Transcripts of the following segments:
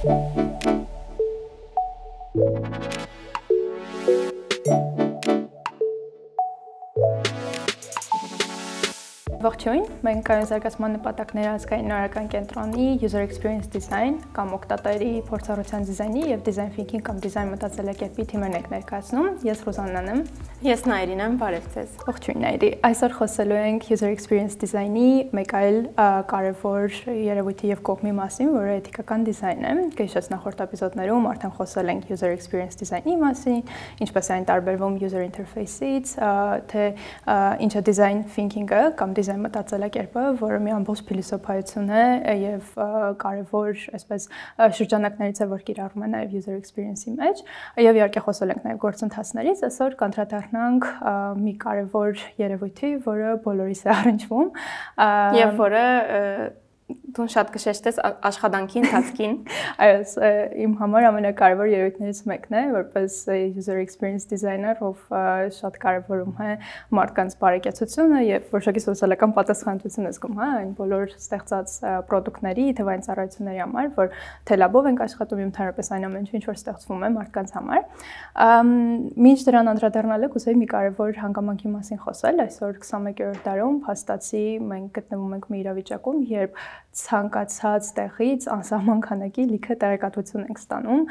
Thank you. Ողջույն, մենք կայուն զարգացման նպատակների ազգային նորական կենտրոնի User Experience Design կամ օգտատերի փորձառության դիզայնի եւ Design Thinking կամ Design մտածելակերպի թիմերն եք ներկայացնում։ Ես Ռոզաննան եմ։ Ես Նայրին եմ, բարև ձեզ։ Ողջույն Նայրի։ Այսօր խոսելու ենք User Experience Design-ի մեկ այլ կարևոր երևույթի եւ կողմի մասին, որը էթիկական դիզայն է։ Գիշես նախորդ էպիզոդներում արդեն խոսել ենք User Experience Design-ի մասին, ինչպես այն տարբերվում user interface-ից, թե ինչ է design thinking-ը կամ design մտածելակերպը, որը մի ամբողջ փիլիսոփայություն է եւ կարևոր, այսպես շրջանակներից է, որ կիրառում է նաեւ user experience-ի մեջ։ Եվ իհարկե խոսել ենք նաեւ գործընթացներից, այսօր կանդրադառնանք մի կարևոր երևույթի, որը բոլորիս է առնչվում եւ որը դու շատ կշեշտես աշխատանքի ընթացքին։ Այո, իմ համար ամենակարևոր երևույթներից մեկն է, որպես user experience designer, ով շատ կարևորում է մարդկանց բարեկեցությունը եւ որոշակի սոցիալական պատասխանատվություն զգում, հա, այն բոլոր ստեղծած ապրանքների, թվային ծառայությունների համար, որ թելաբով ենք աշխատում, ընդհանրապես այն ամենը, ինչ որ ստեղծվում է մարդկանց համար։ Մինչ դրան անդրադառնալը կուզեի մի կարևոր հանգամանքի մասին խոսել։ Այսօր 21-րդ դարում փաստացի մենք գտնվում ենք մի իրավիճակում, երբ ցանկացած տեղից անսահման քանակի լիքը տեղեկատվություն ենք ստանում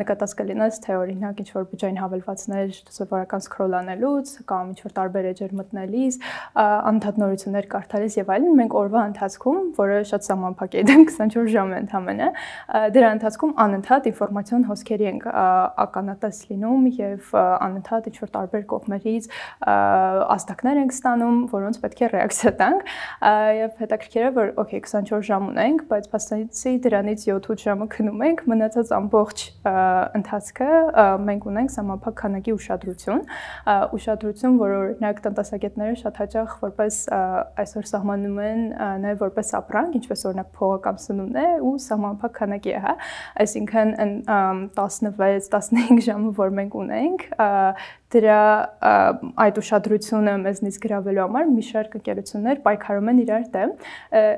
նկատած կլինես թե օրինակ ինչ որ բջջային հավելվածներ սովորական սկրոլ անելուց կամ ինչ որ տարբեր էջեր մտնելիս անդադ նորություններ կարդալիս եւ այլն մենք օրվա ընթացքում որը շատ սահմանափակ է դեմ 24 ժամ է ընդամենը դրա ընթացքում անընդհատ ինֆորմացիոն հոսքերի ենք ականատես լինում եւ անընդհատ ինչ որ տարբեր կողմերից աստակներ ենք ստանում որոնց պետք է ռեակցիա տանք եւ հետաքրքիր է որ օքեյ 24 ժամ ունենք, բայց փաստացի դրանից 7-8 ժամը քնում ենք, մնացած ամբողջ ընթացքը մենք ունենք համապակ քանակի ուշադրություն, ուշադրություն, որ օրինակ տնտեսագետները շատ հաճախ որպես այսօր սահմանում են նաև որպես ապրանք, ինչպես օրինակ փողը կամ սնունդն է ու համապակ քանակի է, հա, այսինքն 16-15 ժամը, որ մենք ունենք, դրա այդ ուշադրությունը մեզնից գրավելու համար մի շարք ընկերություններ պայքարում են իրար դեմ։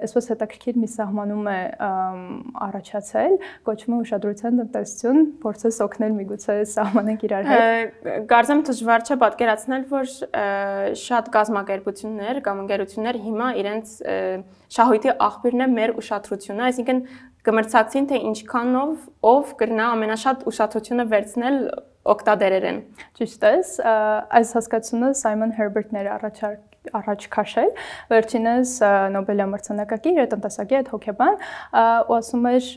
Այսպես հետաքրքիր մի սահմանում է առաջացել, կոչվում է ուշադրության տնտեսություն, փորձես օգնել միգուցե սահմանենք իրար հետ։ Կարծեմ դժվար չէ պատկերացնել, որ շատ կազմակերպություններ կամ ընկերություններ հիմա իրենց շահույթի աղբյուրն է մեր ուշադրությունը, այսինքն կմրցակցին թե ինչքանով ով կրնա ամենաշատ ուշադրությունը վերցնել օկտադերերեն։ Ճիշտ է, այս հասկացությունը Սայմոն Հերբերտն էր առաջարկ առաջ քաշել վերջինս Նոբելյա մրցանակակիր տնտեսագետ հոկեբան ու ասում էր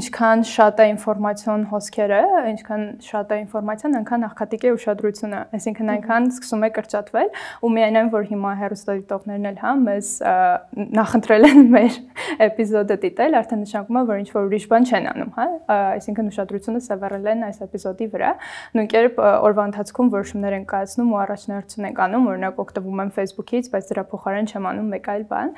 ինչքան շատ է ինֆորմացիոն հոսքերը, ինչքան շատ է ինֆորմացիան, այնքան աղքատիկ է ուշադրությունը, այսինքն այնքան սկսում է կրճատվել ու միայն որ հիմա հերոստատիտողներն էլ հա մեզ նախընտրել են մեր էպիզոդը դիտել, արդեն նշանակում է որ ինչ որ ուրիշ բան չեն անում, հա, այսինքն ուշադրությունը սևեռել են այս էպիզոդի վրա։ Նույն կերպ օրվա ընթացքում որոշումներ են կայացնում ու առաջնահերթություն են անում, օրինակ օգտվում օգտվում եմ Facebook-ից, բայց դրա փոխարեն չեմ անում մեկ այլ բան,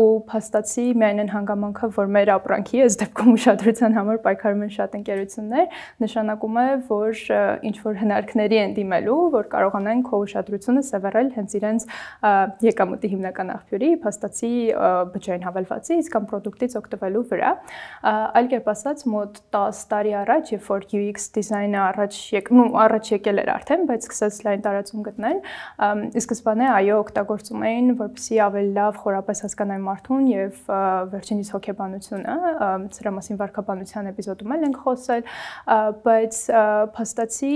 ու փաստացի միայն այն հանգամանքը, որ մեր ապրանքի այս դեպքում ուշադրության համար պայքարում են շատ ընկերություններ, նշանակում է, որ ինչ որ հնարքների են դիմելու, որ կարողանան քո ուշադրությունը սևեռել հենց իրենց եկամուտի հիմնական աղբյուրի, փաստացի բջջային հավելվածից կամ product-ից օգտվելու վրա։ Այլ կերպ ասած, մոտ 10 տարի առաջ, երբ որ UX դիզայնը առաջ եկ, նո առաջ եկել էր արդեն, բայց սկսեց լայն տարածում գտնել, ի սկզբանե բանը այո օգտագործում էին, որպեսզի ավելի լավ խորապես հասկանային մարդուն եւ վերջինիս հոգեբանությունը, սրա մասին վարկաբանության էպիզոդում էլ ենք խոսել, բայց փաստացի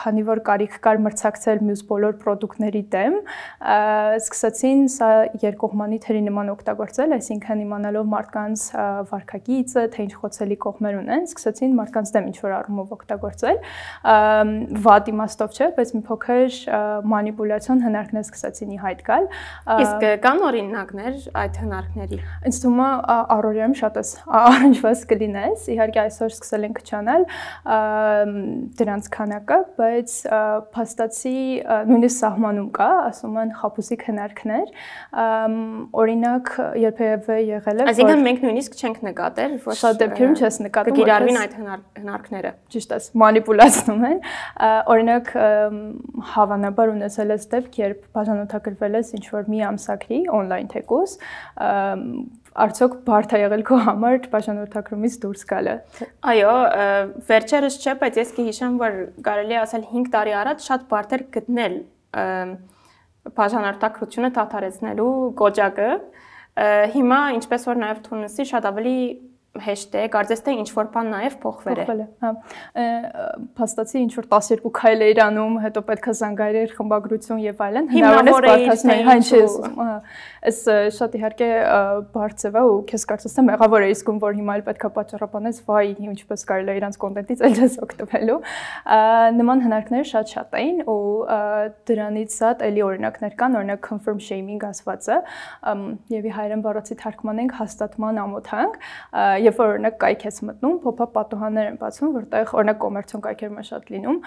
քանի որ կարիք կար մրցակցել մյուս բոլոր ապրանքների դեմ, սկսեցին սա երկկողմանի թերի նման օգտագործել, այսինքն իմանալով մարդկանց վարկագիծը, թե ինչ խոցելի կողմեր ունեն, սկսեցին մարդկանց դեմ ինչ որ առումով օգտագործել։ Վատ իմաստով չէ, բայց մի փոքր մանիպուլյացիոն հնարքներ սկսեցին ի հայտ գալ։ Իսկ կան օրինակներ այդ հնարքների։ Ինձ թվում է առօրյայում շատ էս առնչված կլինես։ Իհարկե այսօր սկսել են քչանալ դրանց քանակը, բայց փաստացի նույնիսկ սահմանում կա, ասում են խապուսիկ հնարքներ։ Օրինակ երբևէ եղել է որ Այսինքն մենք նույնիսկ չենք նկատել, որ շատ դեպքերում չես նկատում կգիրառվին այդ հնարքները։ Ճիշտ է, մանիպուլացնում են։ Օրինակ հավանաբար ունեցել ես դեպք, երբ բաժանորդագրվել ես ինչ որ մի ամսակրի on-line թեկուս, արդյոք բարդ է եղել քո համար բաժանորդակրումից դուրս գալը։ Այո, վերջերս չէ, բայց ես կհիշեմ, որ կարելի է ասել 5 տարի առաջ շատ բարդ էր գտնել բաժանորդակրությունը դադարեցնելու գոճակը։ Հիմա, ինչպես որ նաև Թունիսի շատ ավելի հեշտ է, կարծես թե ինչ որ բան նաև փոխվել է։ Փոխվել է, հա։ Փաստացի ինչ որ 12 քայլ էր անում, հետո պետք է զանգայրեր, խմբագրություն եւ այլն, հնարավոր է բարթացնել, հա, ինչ ես, հա։ Այս շատ իհարկե բարձր է ու քեզ կարծես թե մեղավոր է իսկում, որ հիմա էլ պետք է պատճառաբանես, վայ, ինչպես կարելի է իրանց կոնտենտից այլ ես օգտվելու։ Նման հնարքները շատ-շատ էին ու դրանից զատ էլի օրինակներ կան, օրինակ confirm shaming ասվածը, եւ ի հայերեն բառացի թարգմանենք հաստատման ամոթանք, երբ որ օրինակ կայք ես մտնում, pop-up պատուհաններ են բացվում, որտեղ օրինակ կոմերցիոն կայքեր մա շատ լինում,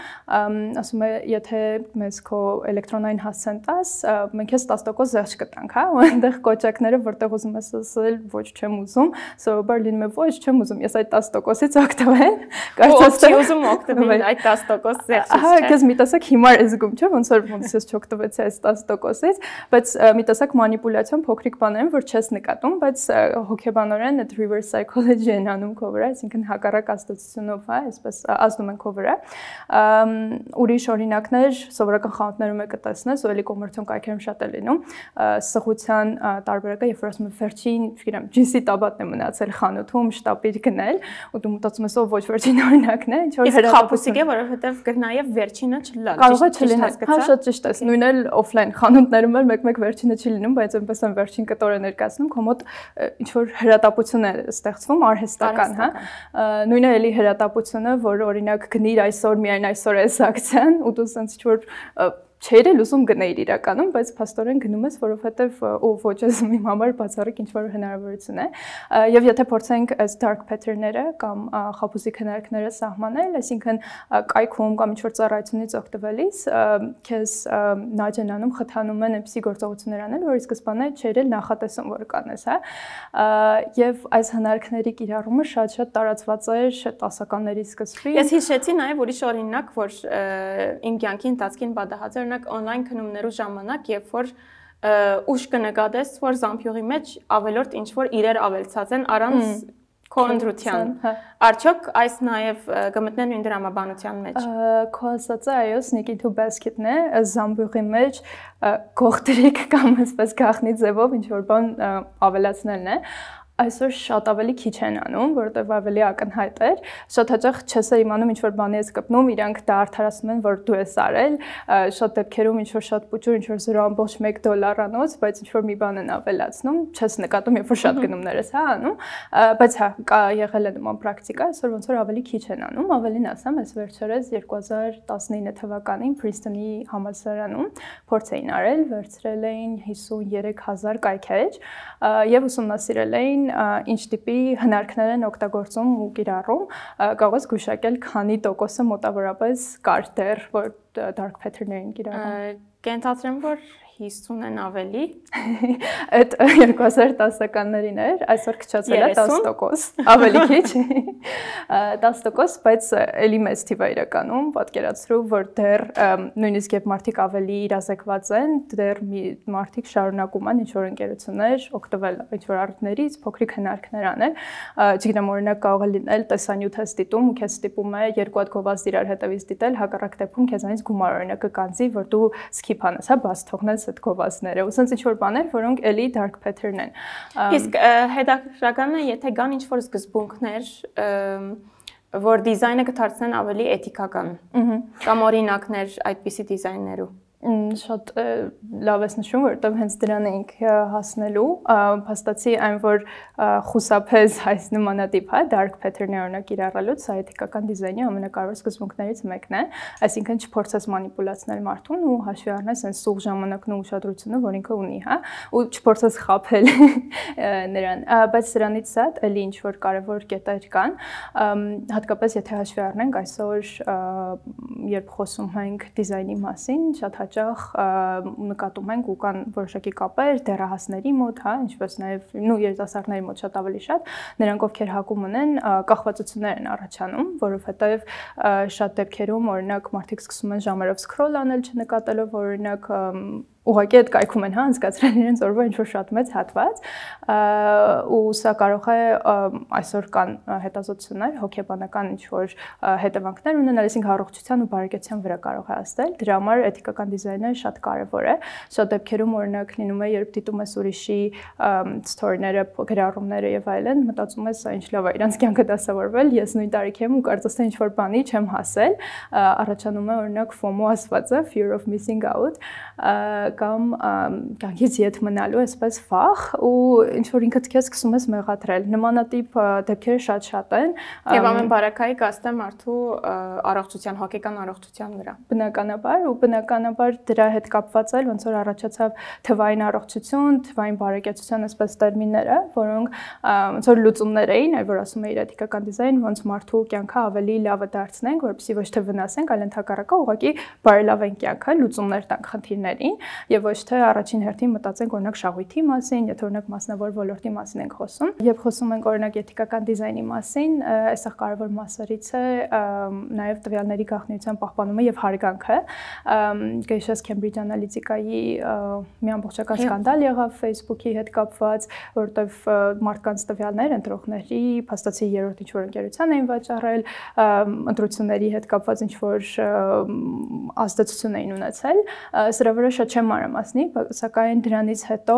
ասում է, եթե մեզ քո էլեկտրոնային հասցեն տաս, մենք ես 10% զեղչ կտանք, հա, ու այնտեղ կոճակները, որտեղ ուզում ես ասել, ոչ չեմ ուզում, սովորաբար լինում է ոչ չեմ ուզում, ես այդ 10%-ից օգտվեմ, կարծես թե ուզում օգտվել այդ 10% զեղչից։ Հա, քեզ մի տեսակ հիմար է զգում, չէ՞, ոնց որ ոնց ես չօգտվեցի այս 10%-ից, բայց մի տեսակ մանիպուլյացիոն փոքրիկ բաներ, որ չես նկատում, բայց հոգեբանորեն այդ reverse psychology psychology են անում քո վրա, այսինքն հակառակ աստվածությունով, հա, այսպես ազդում են քո վրա։ Ուրիշ օրինակներ սովորական խանութներում եք տեսնես, ու էլի կոմերցիոն կայքերում շատ է լինում, սղության տարբերակը, երբ որ ասում եմ վերջին, չգիտեմ, ջինսի տաբատն է մնացել խանութում, շտապիր գնել, ու դու մտածում ես, ով ոչ վերջին օրինակն է, ինչ որ հրապուսիկ է, որովհետև կգնայև վերջինը չլա։ Կարող է չլինել, հա, շատ ճիշտ է։ Նույնն էլ օֆլայն խանութներում էլ մեկ-մեկ վերջինը չի լինում, բայց այնպես են վերջին կտորը ներկայացնում, քո մոտ ինչ որ հրատապություն է ստեղծվում ստեղծվում արհեստական, հա։ Նույնը էլի հրատապությունը, որ օրինակ գնիր այսօր միայն այսօր այս ակցիան, ու դու ասած ինչ որ չէր էլ ուզում գնեիր իրականում, բայց փաստորեն գնում ես, որովհետև ով ոչ ես իմ համար բացառիկ ինչ որ հնարավորություն է։ Եվ եթե փորձենք այս dark pattern-ները կամ խապուսիկ հնարքները սահմանել, այսինքն կայքում կամ ինչ որ ծառայությունից օգտվելիս, քեզ նաջ են անում, խթանում են այնպիսի գործողություններ անել, որ ի սկզբանե չէր էլ նախատեսում որ կանես, հա։ Եվ այս հնարքների կիրառումը շատ-շատ տարածված էր տասականների սկզբին։ Ես հիշեցի նաև ուրիշ օրինակ, որ իմ կյանքի ընթացքին պատահած էր օրինակ on-line քնումներու ժամանակ, երբ որ ուշ կնկատես, որ զամփյուղի մեջ ավելորդ ինչ որ իրեր ավելցած են առանց քո ընդրության։ հա։ Արդյոք այս նաև կմտնեն նույն դրամաբանության մեջ։ Քո ասածը այո, sneak into basket-ն է, զամբյուղի մեջ գողտրիկ կամ այսպես գախնի ձևով ինչ որ բան ավելացնելն է այսօր շատ ավելի քիչ են անում, որովհետև ավելի ակնհայտ էր։ Շատ հաճախ չես իմանում ինչ որ բանի ես կպնում, իրանք դա արդարացնում են, որ դու ես արել։ Շատ դեպքերում ինչ որ շատ փոճուր, ինչ որ 0.1 դոլարանոց, բայց ինչ որ մի բան են ավելացնում, չես նկատում, երբ որ շատ գնումներ ես հա անում, բայց հա կա եղել է նման պրակտիկա, այսօր ոնց որ ավելի քիչ են անում, ավելին ասեմ, այս վերջերս 2019 թվականին Princeton-ի համալսարանում փորձ էին արել, վերցրել էին 53000 կայքեր եւ ուսումնասիրել էին այն ինչ տիպի հնարքներ են օգտագործում ու կիրառում, կարող ես գուշակել քանի տոկոսը մոտավորապես կար դեռ, որ dark pattern-ներին կիրառում։ Կենթացրեմ, որ 50-ն ավելի։ Այդ 2010-ականներին էր, այսօր քչացել է 10%, ավելի քիչ։ 10%, բայց էլի մեծ թիվ է իրականում, պատկերացրու, որ դեռ նույնիսկ երբ մարդիկ ավելի իրազեկված են, դեռ մարդիկ շարունակում են ինչ-որ ընկերություններ օգտվել ինչ-որ արդներից, փոքրիկ հնարքներ անել։ Չգիտեմ, օրինակ կարող է լինել տեսանյութ ես դիտում ու քեզ ստիպում է երկու հատ գովազդ իրար հետևից դիտել, հակառակ դեպքում քեզանից գումար օրինակը կանցի, որ դու skip անես, հա, բաց թողնես գովազդները, ու սենց ինչ որ բաներ, որոնք էլի dark pattern են։ Իսկ հետաքրքրական է, եթե կան ինչ որ սկզբունքներ, որ դիզայնը կդարձնեն ավելի էթիկական։ Կամ օրինակներ այդպիսի դիզայններու շատ լավ ես նշում, որովհետև հենց դրան ենք հասնելու, փաստացի այն որ խուսափես այս նմանատիպ, հա, dark pattern-ը օրինակ իրառալուց, սա էթիկական դիզայնի ամենակարևոր սկզբունքներից մեկն է, այսինքն չփորձես մանիպուլացնել մարդուն ու հաշվի առնես այն սուղ ժամանակն ու ուշադրությունը, որ ինքը ունի, հա, ու չփորձես խափել նրան, բայց սրանից զատ էլի ինչ որ կարևոր կետեր կան, հատկապես եթե հաշվի առնենք այսօր երբ խոսում ենք դիզայնի մասին, շատ հաճախ նկատում ենք ու կան որոշակի կապեր դերահասների մոտ, հա, ինչպես նաև նու երիտասարդների մոտ շատ ավելի շատ, նրանք ովքեր հակում ունեն, կախվածություններ են առաջանում, որովհետև շատ դեպքերում օրինակ մարդիկ սկսում են ժամերով սկրոլ անել, չնկատելով օրինակ ուղղակի այդ կայքում են հա անցկացրել իրենց օրվա ինչ որ շատ մեծ հատված ու սա կարող է այսօր կան հետազոտություններ հոգեբանական ինչ որ հետևանքներ ունենալ, այսինքն առողջության ու բարեկեցության վրա կարող է ազդել։ Դրա համար էթիկական դիզայնը շատ կարևոր է։ Շատ դեպքերում օրինակ լինում է, երբ դիտում ես ուրիշի story-ները, գրառումները եւ այլն, մտածում ես, ինչ լավ է, իրանց կյանքը դասավորվել, ես նույն տարիքի եմ ու կարծես թե ինչ որ բանի չեմ հասել, առաջանում է օրինակ FOMO ասվածը, fear of missing out կամ կյանքից ետ մնալու այսպես վախ ու ինչ որ ինքդ քեզ սկսում ես մեղադրել։ Նմանատիպ դեպքերը շատ-շատ են։ Եվ ամեն բարակայի կաստ է մարդու առողջության, հոգեկան առողջության վրա։ Բնականաբար ու բնականաբար դրա հետ կապված էլ ոնց որ առաջացավ թվային առողջություն, թվային բարեկեցության այսպես տերմինները, որոնք ոնց որ լուծումներ էին, այլ որ ասում է իր էթիկական դիզայն, ոնց մարդու կյանքը ավելի լավը դարձնենք, որպեսզի ոչ թե վնասենք, այլ ընդհակառակը ուղղակի բարելավենք կյանքը, լուծումներ տանք խնդիրներին եւ ոչ թե առաջին հերթին մտածենք օրինակ շահույթի մասին, եթե օրինակ մասնավոր ոլորտի մասին ենք խոսում, եւ խոսում ենք օրինակ էթիկական դիզայնի մասին, այստեղ կարևոր մասերից է նաեւ տվյալների գաղտնիության պահպանումը եւ հարգանքը։ Գեշես Cambridge Analytica-ի մի ամբողջական սկանդալ եղավ Facebook-ի հետ կապված, որտեղ մարդկանց տվյալներ ընտրողների փաստացի երրորդ ինչ-որ ընկերության էին վաճառել, ընտրությունների հետ կապված ինչ-որ ազդեցություն էին ունեցել։ Սրա վրա շատ չեմ մանրամասնի, սակայն դրանից հետո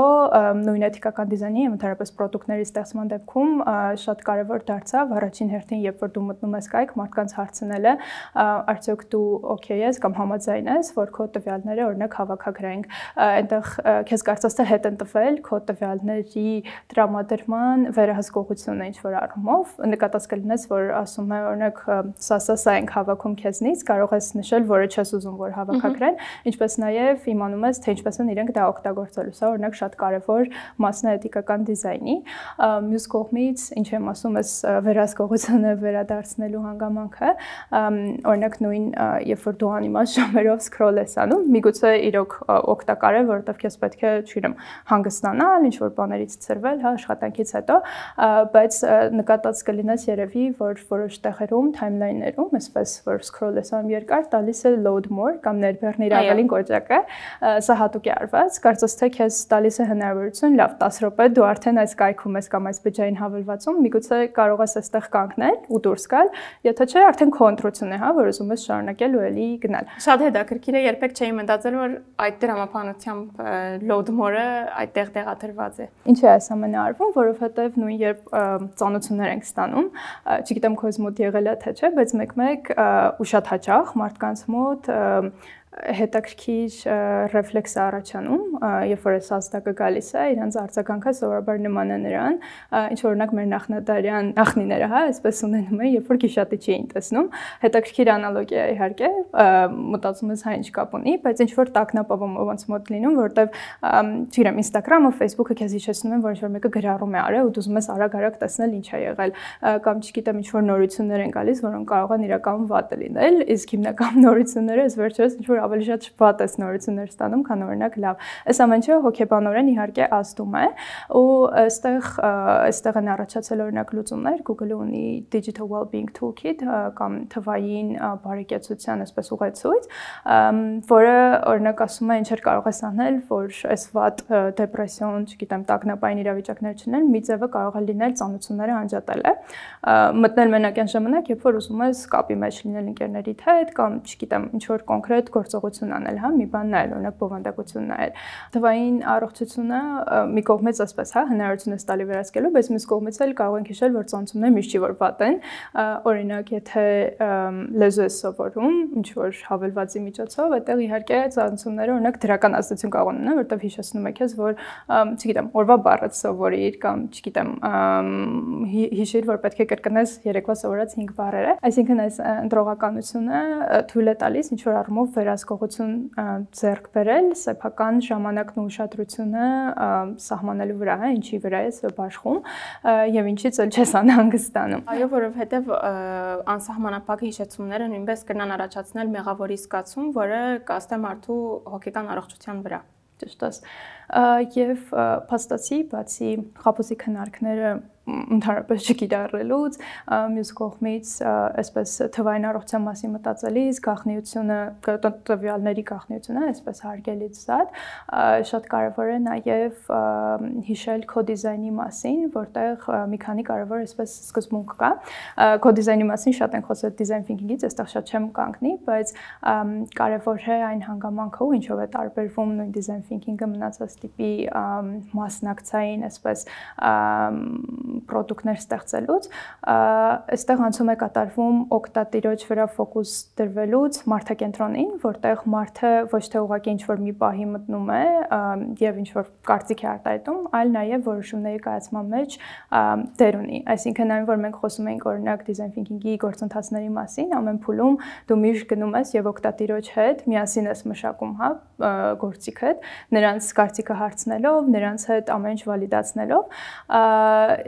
նույն էթիկական դիզայնի եւ ընդհանրապես ապրանքների ստեղծման դեպքում շատ կարեւոր դարձավ առաջին հերթին, երբ որ դու մտնում ես կայք, մարդկանց հարցնելը, արդյոք դու օքեյ ես կամ համաձայն ես, որ քո տվյալները օրինակ հավաքագրենք, այնտեղ քեզ կարծես թե հետ են տվել քո տվյալների տրամադրման վերահսկողությունը ինչ որ առումով, նկատած կլինես, որ ասում է օրինակ սա սա սա ենք հավաքում քեզնից, կարող ես նշել, որը չես ուզում որ հավաքագրեն, ինչպես նաև իմանում ես, թե ինչպես են իրենք դա օգտագործելու։ Սա օրինակ շատ կարևոր մասն է էթիկական դիզայնի։ Մյուս կողմից, ինչ եմ ասում, ես վերահսկողությունը վերադարձնելու հանգամանքը, օրինակ նույն երբ որ դու անիմաց ժամերով սկրոլ ես անում, միգուցե իրոք օգտակար է, որովհետև քեզ պետք է, չգիտեմ, հանգստանալ, ինչ որ բաներից ծրվել, հա, աշխատանքից հետո, բայց նկատած կլինես երևի, որ որոշ տեղերում, timeline-ներում, այսպես որ scroll ես անում երկար, տալիս է load more կամ ներբեռնիր ավելին կոճակը, սա հատուկ է արված, կարծես թե քեզ տալիս է հնարավորություն, լավ 10 րոպե դու արդեն այս կայքում ես կամ այս բջջային հավելվածում, միգուցե կարող ես այստեղ կանգնել ու դուրս գալ, եթե չէ արդեն քո ընտրությունն է, հա, որ ուզում ես շարունակել ու էլի գնալ։ Շատ հետաքրքիր է, երբեք չէի մտածել, որ այդ դրամապանությամբ more-ը այդտեղ տեղադրված է։ Ինչ է այս ամենը արվում, որովհետև նույն երբ ծանոթություններ ենք ստանում, չգիտեմ քո մոտ եղել է թե չէ, բայց մեկ-մեկ ու շատ հաճախ մարդկանց մոտ հետաքրքիր ռեֆլեքս է առաջանում, երբ որ այս ազդակը գալիս է, իրանց արձագանքը սովորաբար նման է նրան, ինչ որ օրինակ մեր նախնադարյան նախնիները, հա, այսպես ունենում են, երբ որ գիշատիչի էին տեսնում, հետաքրքիր անալոգիա է իհարկե, մտածում ես հա ինչ կապ ունի, բայց ինչ որ տակնապավում ոնց մոտ լինում, որտեվ չգիտեմ, Instagram-ը, Facebook-ը քեզ հիշեցնում են, որ ինչ որ մեկը գրառում է արել ու դու ուզում ես արագ-արագ տեսնել ինչ է եղել, կամ չգիտեմ, ինչ որ նորություններ են գալիս, որոնք կարող են իրականում վատ լինել, իսկ հիմնական նորությունները ըստ վերջերս ինչ որ ավելի շատ շփատ ես նորություններ ստանում, քան օրինակ լավ։ Այս ամենը հոգեբանորեն իհարկե ազդում է ու այստեղ այստեղ են առաջացել օրինակ լուծումներ, Google-ը ունի Digital Wellbeing Toolkit կամ թվային բարեկեցության այսպես ուղեցույց, որը օրինակ ասում է ինչեր կարող ես անել, որ այս վատ դեպրեսիոն, չգիտեմ, տագնապային իրավիճակներ չնեն, մի ձևը կարող է լինել ծանոթությունները անջատելը, մտնել մենակյան ժամանակ, երբ որ ուզում ես կապի մեջ լինել ընկերներիդ հետ կամ չգիտեմ, ինչ որ կոնկրետ գործողություն անել, հա, մի բան նայել, օրինակ բովանդակություն նայել։ Թվային առողջությունը մի կողմից ասպես, հա, հնարավորություն է ստալի վերահսկելու, բայց մյուս կողմից էլ կարող ենք հիշել, որ ծանոթությունները միշտ չի որ վատ են։ Օրինակ, եթե լեզու ես սովորում, ինչ որ հավելվածի միջոցով, այդտեղ իհարկե ծանոթությունները օրինակ դրական ազդեցություն կարող ունենան, որտեղ հիշեցնում է քեզ, որ, չգիտեմ, օրվա բառը սովորիր կամ, չգիտեմ, հիշիր, որ պետք է կրկնես երեկվա սովորած 5 բառերը։ Այսինքն այս ընտրողականությունը թույլ է տալիս ինչ որ առումով վեր վերահսկողություն ձեռք բերել սեփական ժամանակն ու ուշադրությունը սահմանելու վրա, հա, ինչի վրա է սեփաշխում եւ ինչից էլ չես անհանգստանում։ Այո, որովհետեւ անսահմանափակ հիշեցումները նույնպես կնան առաջացնել մեղավորի զգացում, որը կաստե մարդու հոգեկան առողջության վրա։ Ճիշտ է։ Եվ փաստացի, բացի խապուսի քնարկները ընդհանրապես չկիրառելուց, մյուս կողմից այսպես թվային առողջության մասին մտածելիս գաղտնիությունը տվյալների գաղտնիությունը, այսպես հարգելից զատ, շատ կարևոր է նաև հիշել կոդիզայնի մասին, որտեղ մի քանի կարևոր այսպես սկզբունք կա։ Կոդիզայնի մասին շատ ենք խոսել design thinking-ից, այստեղ շատ չեմ կանգնի, բայց կարևոր է այն հանգամանքը, ինչով է տարբերվում նույն design thinking-ը մնացած տիպի մասնակցային, այսպես product-ներ ստեղծելուց, այստեղ անցում է կատարվում օկտատիրոջ վրա ֆոկուս դրվելուց մարդակենտրոնին, որտեղ մարդը ոչ թե ուղղակի ինչ-որ մի պահի մտնում է եւ ինչ-որ կարծիք է արտահայտում, այլ նաեւ որոշումների կայացման մեջ դեր ունի։ Այսինքն այն, որ մենք խոսում ենք օրինակ design thinking-ի գործընթացների մասին, ամեն փուլում դու միշտ գնում ես եւ օկտատիրոջ հետ միասին ես մշակում, հա, գործիքը, նրանց կարծիքը հարցնելով, նրանց հետ ամեն ինչ վալիդացնելով,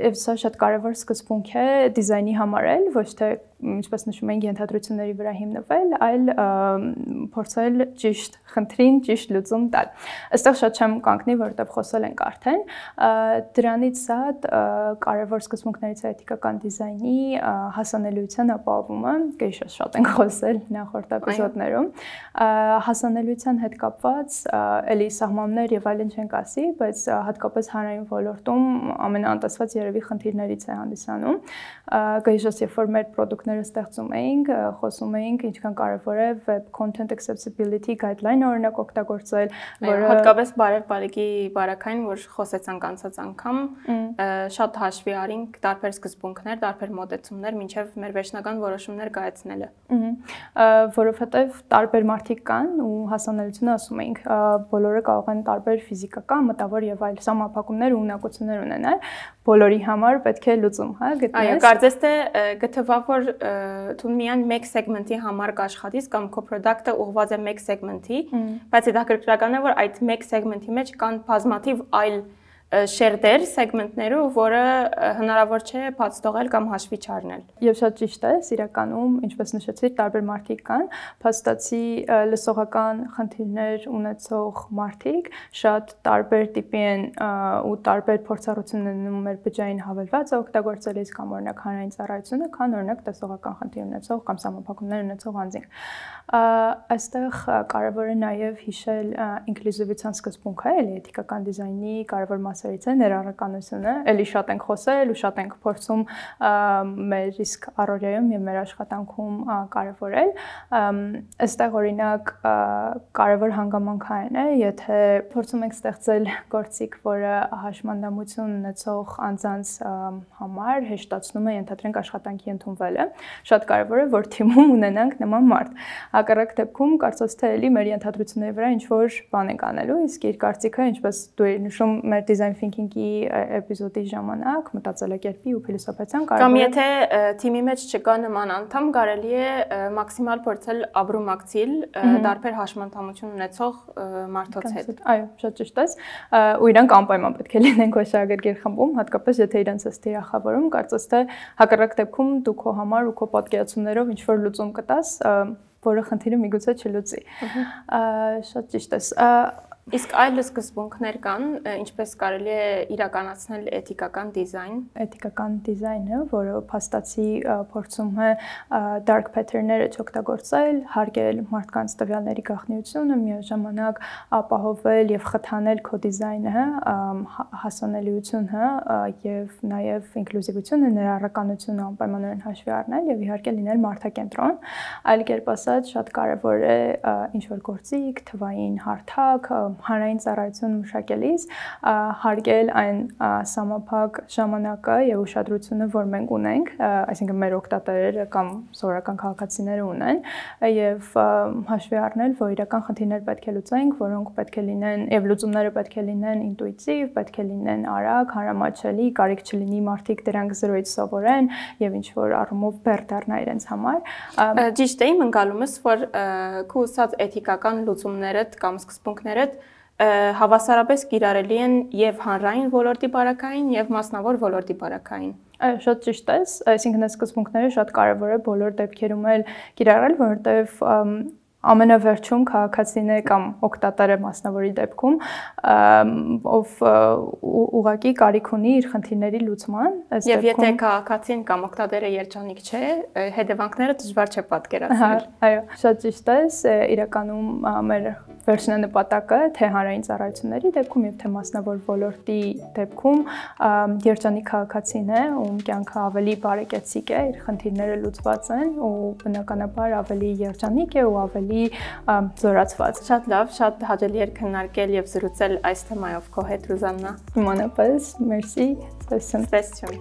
եւ սա շատ կարևոր սկզբունք է դիզայնի համար էլ, ոչ թե ինչպես նշում ենք, ենթադրությունների վրա հիմնվել, այլ փորձել ճիշտ խնդրին ճիշտ լուծում տալ։ Այստեղ շատ չեմ կանգնի, որովհետև խոսել ենք արդեն։ Դրանից զատ կարևոր սկզբունքներից է էթիկական դիզայնի հասանելիության ապահովումը, գեշա շատ ենք խոսել նախորդ էպիզոդներում։ Հասանելիության հետ կապված էլի սահմաններ եւ այլն չենք ասի, բայց հատկապես հանրային ոլորտում ամենաանտեսված երևի խնդիրներից է հանդիսանում։ Գեշաս երբ որ մեր product ծրագրերը ստեղծում էինք, խոսում էինք ինչքան կարևոր է web content accessibility guideline օրինակ օգտագործել, որը հատկապես բարև բարեկի բարակային, որ խոսեցանք անցած անգամ, շատ հաշվի արինք տարբեր սկզբունքներ, տարբեր մոտեցումներ, մինչև մեր վերջնական որոշումներ կայացնելը։ Որովհետև տարբեր մարդիկ կան ու հասանելիությունը ասում էինք, բոլորը կարող են տարբեր ֆիզիկական, մտավոր եւ այլ սահմանափակումներ ու ունակություններ ունենալ, բոլորի համար պետք է լուծում, հա, գտնես։ Այո, կարծես թե գտվա որ դու միայն մեկ սեգմենտի համար կաշխատես կամ քո product-ը ուղղված է մեկ սեգմենտի, բայց հետաքրքրական է որ այդ մեկ սեգմենտի մեջ կան բազմաթիվ այլ շերտեր սեգմենտներով, որը հնարավոր չէ բաց թողել կամ հաշվի չառնել։ Եվ շատ ճիշտ է, իրականում, ինչպես նշեցիք, տարբեր մարդիկ կան, փաստացի լսողական խնդիրներ ունեցող մարդիկ շատ տարբեր տիպի են ու տարբեր փորձառություն են ունում մեր բջջային հավելվածը օգտագործելիս կամ օրինակ հանրային ծառայությունը, քան օրինակ տեսողական խնդիր ունեցող կամ սահմանափակումներ ունեցող անձինք։ Այստեղ կարևոր է նաև հիշել ինկլյուզիվության սկզբունքը, էլի էթիկական դիզայնի կարևոր մասերից է ներառականությունը, էլի շատ ենք խոսել ու շատ ենք փորձում մեր իսկ առօրյայում եւ մեր աշխատանքում կարևորել։ Այստեղ օրինակ կարևոր հանգամանքային է, եթե փորձում ենք ստեղծել գործիք, որը հաշմանդամություն ունեցող անձանց համար հեշտացնում է ենթադրենք աշխատանքի ընդունվելը, շատ կարևոր է, որ թիմում ունենանք նման մարդ Հակառակ դեպքում կարծես թե էլի մեր ենթադրությունների վրա ինչ որ բան ենք անելու, իսկ իր կարծիքը, ինչպես դու եք նշում մեր design thinking-ի էպիզոդի ժամանակ, մտածելակերպի ու փիլիսոփայության կարևոր Կամ եթե թիմի մեջ չկա նման անդամ, կարելի է մաքսիմալ փորձել ապրումակցիլ դարբեր հաշմանդամություն ունեցող մարդոց հետ։ Այո, շատ ճիշտ ես։ Ու իրանք անպայման պետք է լինեն քո շահագրգիռ խմբում, հատկապես եթե իրանց ըստ իրախավորում, կարծես թե հակառակ դեպքում դու քո համար ու քո պատկերացումներով ինչ որ լուծում կտաս, որը խնդիրը միգուցե չլուծի։ Շատ ճիշտ է։ Իսկ այլ սկզբունքներ կան, ինչպես կարելի է իրականացնել էթիկական դիզայն։ Էթիկական դիզայնը, որը փաստացի փորձում է dark pattern-ները չօգտագործել, հարգել մարդկանց տվյալների գաղտնիությունը, միաժամանակ ապահովել եւ խթանել քո դիզայնը, հասանելիությունը եւ նաեւ ինկլյուզիվությունը, ներառականությունը անպայմանորեն հաշվի առնել եւ իհարկե լինել մարդակենտրոն։ Այլ կերպ ասած, շատ կարեւոր է ինչ որ գործիք, թվային հարթակ, հանրային ծառայություն մշակելիս հարգել այն սամափակ ժամանակը եւ ուշադրությունը, որ մենք ունենք, այսինքն մեր օկտատերերը կամ սովորական քաղաքացիները ունեն եւ հաշվի առնել, որ իրական խնդիրներ պետք է լուծենք, որոնք պետք է լինեն եւ լուծումները պետք է լինեն ինտուիտիվ, պետք է լինեն արագ, հանրամատչելի, կարիք չլինի մարդիկ դրանք զրոյից սովորեն եւ ինչ որ առումով բեր դառնա իրենց համար։ Ճիշտ է, իմ ընկալումս, որ քո ուսած էթիկական լուծումներդ կամ սկզբունքներդ հավասարապես կիրառելի են եւ հանրային ոլորտի բարակային եւ մասնավոր ոլորտի բարակային։ Այո, շատ ճիշտ է, այսինքն այս սկզբունքները շատ կարևոր է բոլոր դեպքերում էլ կիրառել, որովհետեւ ամենավերջում քաղաքացին է կամ օկտատեր է մասնավորի դեպքում ով ուղակի կարիք ունի իր խնդիրների լուծման այս դեպքում եւ եթե քաղաքացին կամ օկտատերը երջանիկ չէ հետևանքները դժվար չէ պատկերացնել այո շատ ճիշտ է իրականում մեր վերջնանպատակը թե հանրային ծառայությունների դեպքում եւ թե մասնավոր ոլորտի դեպքում երջանիկ քաղաքացին է ում կյանքը ավելի բարեկեցիկ է իր խնդիրները լուծված են ու բնականաբար ավելի երջանիկ է ու ավելի զորացված։ Շատ լավ, շատ հաճելի էր քննարկել եւ զրուցել այս թեմայով քո հետ Ռուզաննա։ Իմանապես, մերսի, սպասում։ Սպասում։